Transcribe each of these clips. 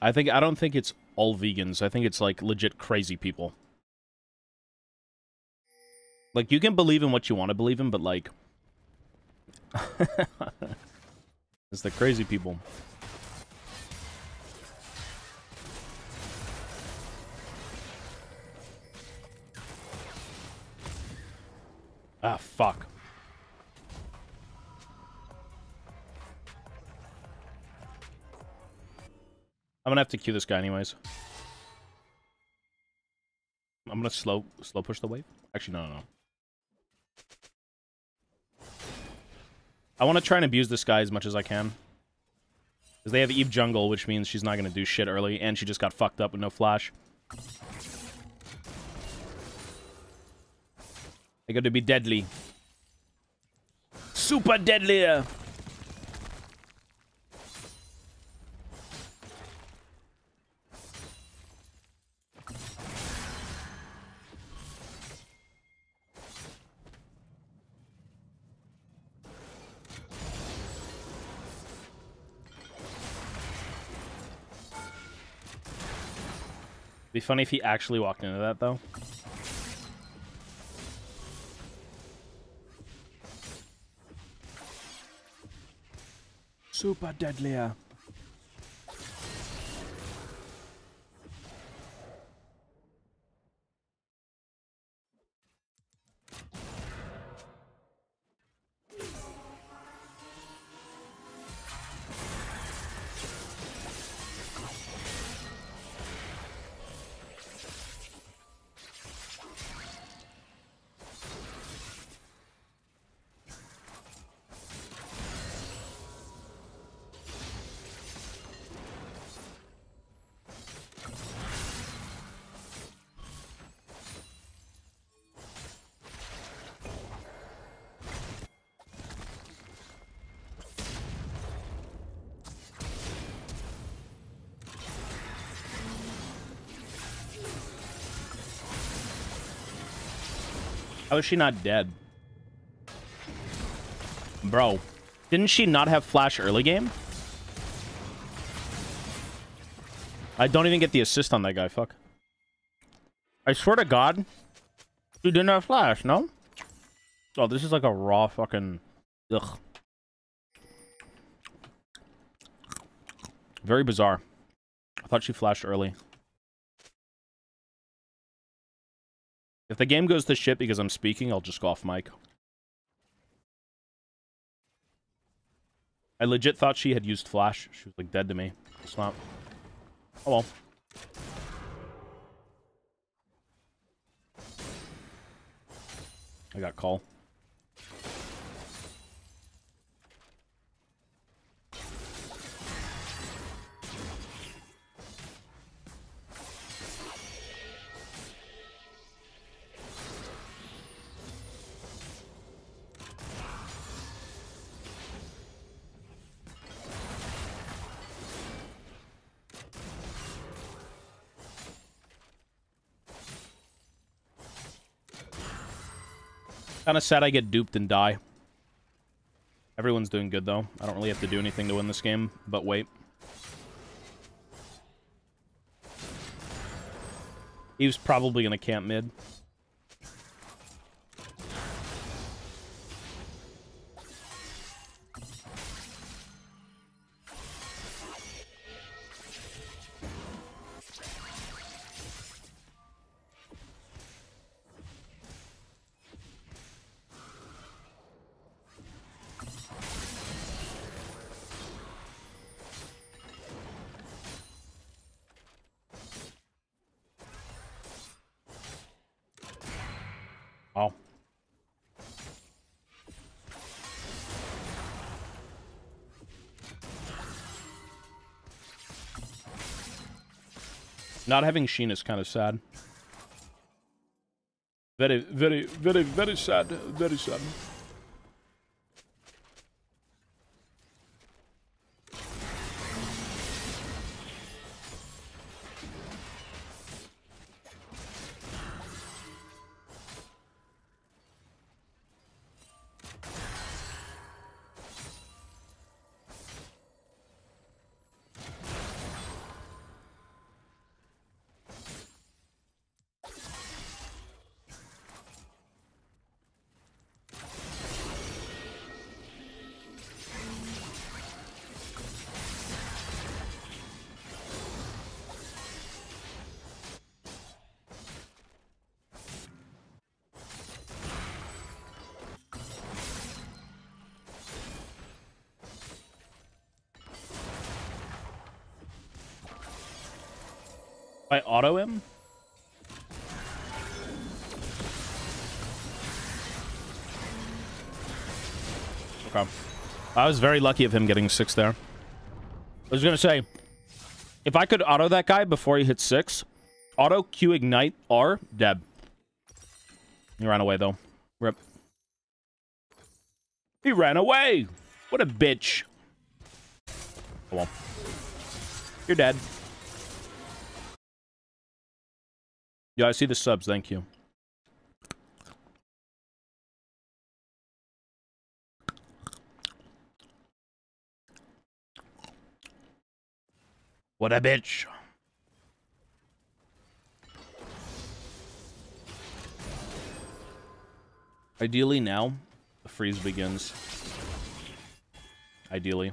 I think I don't think it's all vegans. I think it's like legit crazy people. Like you can believe in what you want to believe in, but like it's the crazy people. Ah, fuck. I'm gonna have to queue this guy anyways. I'm gonna slow slow push the wave. Actually, no, no, no. I want to try and abuse this guy as much as I can. Because they have Eve Jungle, which means she's not going to do shit early, and she just got fucked up with no flash. They got to be deadly. Super deadly! Be funny if he actually walked into that, though. Super deadlier. How is she not dead? Bro, didn't she not have flash early game? I don't even get the assist on that guy, fuck. I swear to God, she didn't have flash, no? Oh, this is like a raw fucking... Ugh. Very bizarre. I thought she flashed early. If the game goes to shit because I'm speaking, I'll just go off mic. I legit thought she had used flash. She was like dead to me. It's not. Oh well. I got call. Kind of sad I get duped and die. Everyone's doing good, though. I don't really have to do anything to win this game, but wait. He was probably going to camp mid. Oh. Not having Sheen is kind of sad. Very, very, very, very sad. Very sad. I auto him? Okay. I was very lucky of him getting six there. I was going to say, if I could auto that guy before he hits six, auto Q ignite R, deb. He ran away, though. Rip. He ran away! What a bitch. Oh well. You're dead. Yeah, I see the subs. Thank you. What a bitch. Ideally now, the freeze begins. Ideally.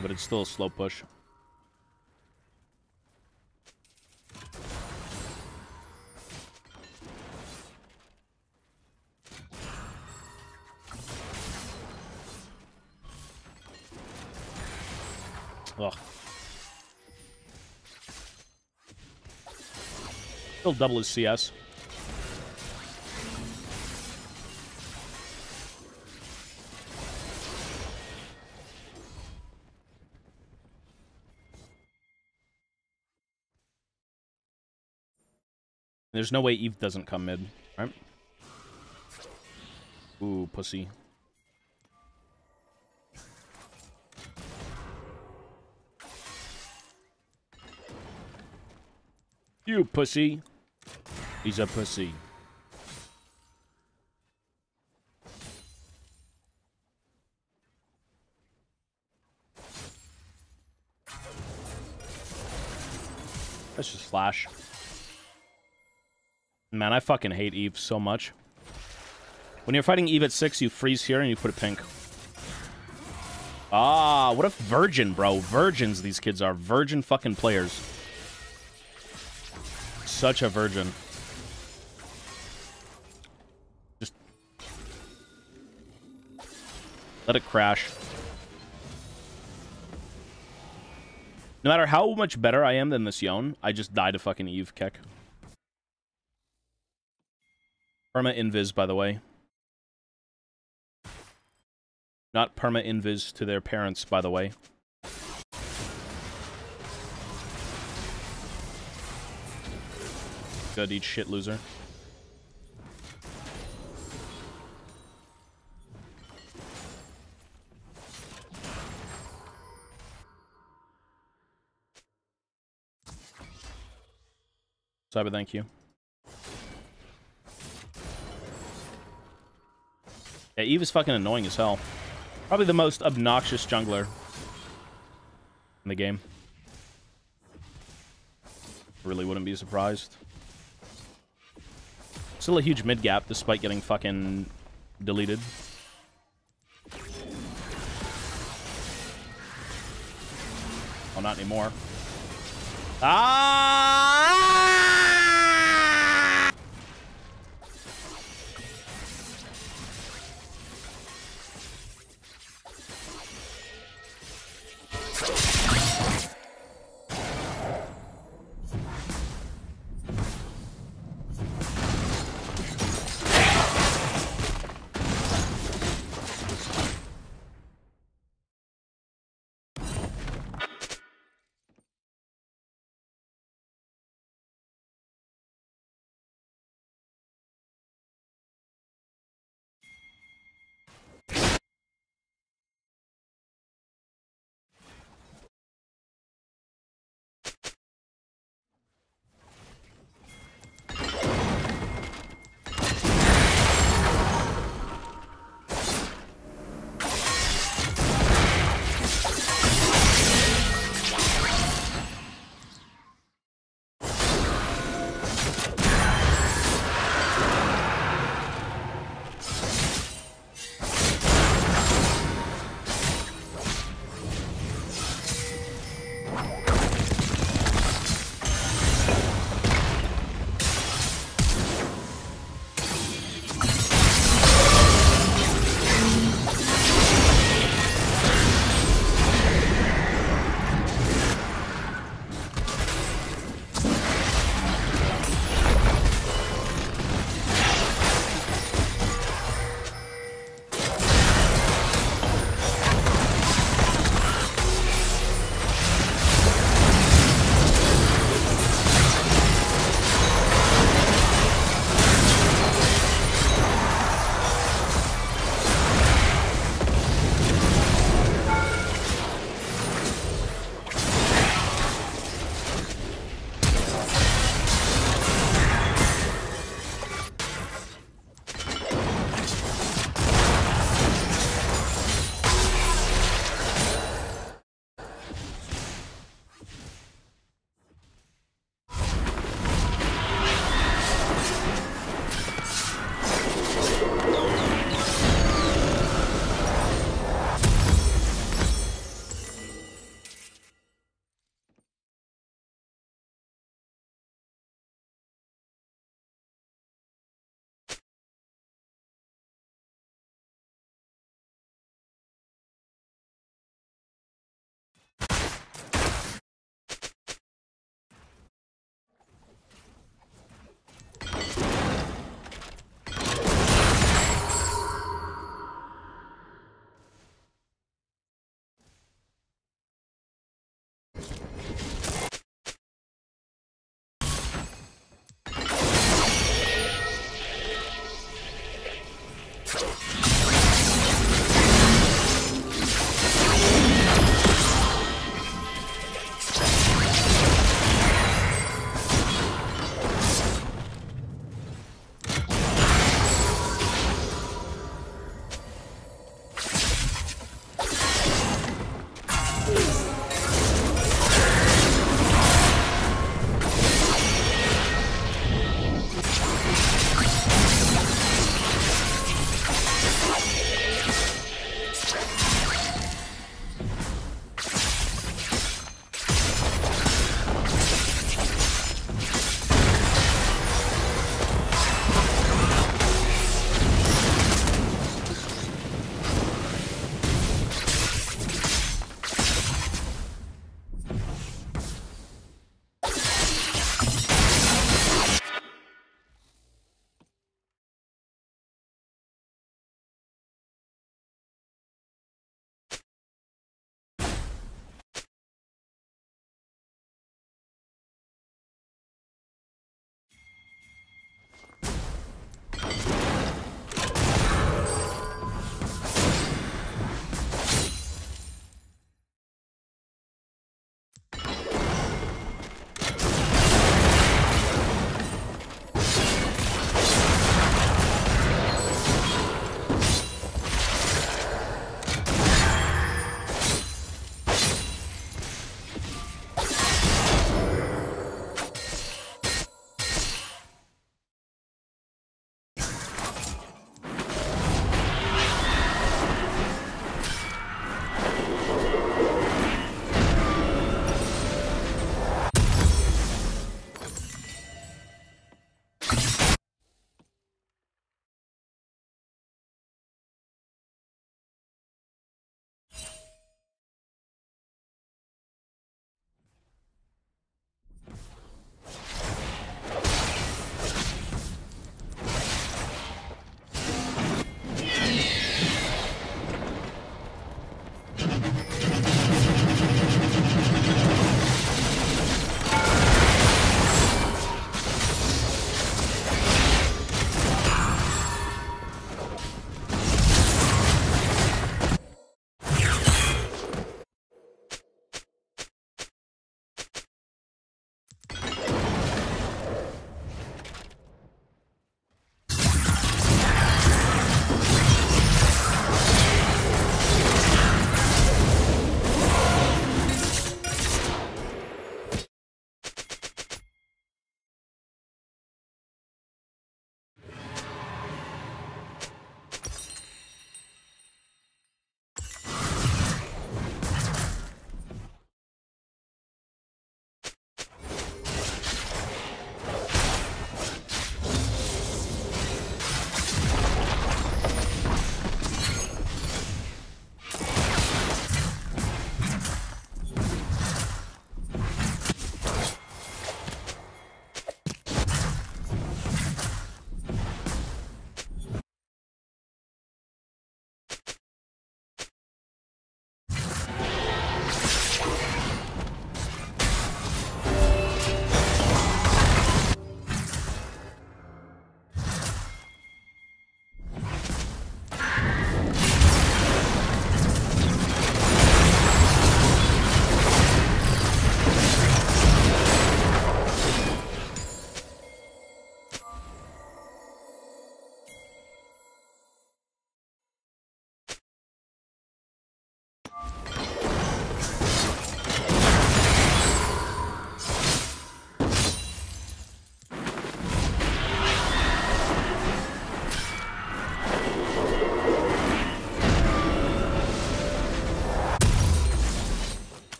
But it's still a slow push. Double his CS. There's no way Eve doesn't come mid, right? Ooh, pussy. You pussy. He's a pussy. Let's just flash. Man, I fucking hate Eve so much. When you're fighting Eve at 6, you freeze here and you put a pink. Ah, what if virgin, bro? Virgins these kids are. Virgin fucking players such a virgin. Let it crash. No matter how much better I am than this Yone, I just died to fucking Eve Keck. Perma invis, by the way. Not perma invis to their parents, by the way. Good, eat shit, loser. Cyber, thank you. Yeah, Eve is fucking annoying as hell. Probably the most obnoxious jungler in the game. Really wouldn't be surprised. Still a huge mid gap despite getting fucking deleted. Oh, not anymore. Ah!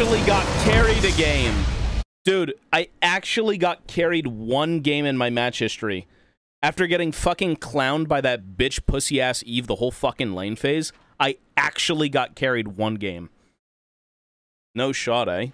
Actually got carried a game. Dude, I actually got carried one game in my match history. After getting fucking clowned by that bitch pussy ass Eve the whole fucking lane phase, I actually got carried one game. No shot, eh?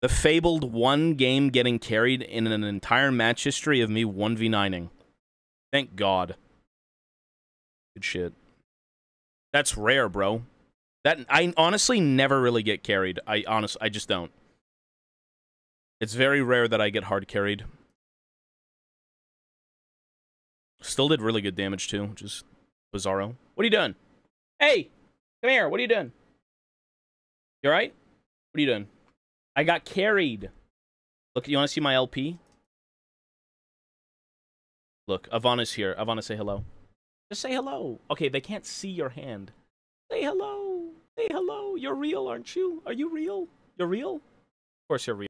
The fabled one game getting carried in an entire match history of me 1v9ing. Thank God. Good shit. That's rare, bro. That I honestly never really get carried. I honest I just don't. It's very rare that I get hard carried. Still did really good damage too, which is bizarro. What are you doing? Hey, come here. What are you doing? You alright? What are you doing? I got carried. Look, you want to see my LP? Look, Ivana's here. Ivana, say hello. Just say hello. Okay, they can't see your hand. Say hello. Say hello. You're real, aren't you? Are you real? You're real? Of course you're real.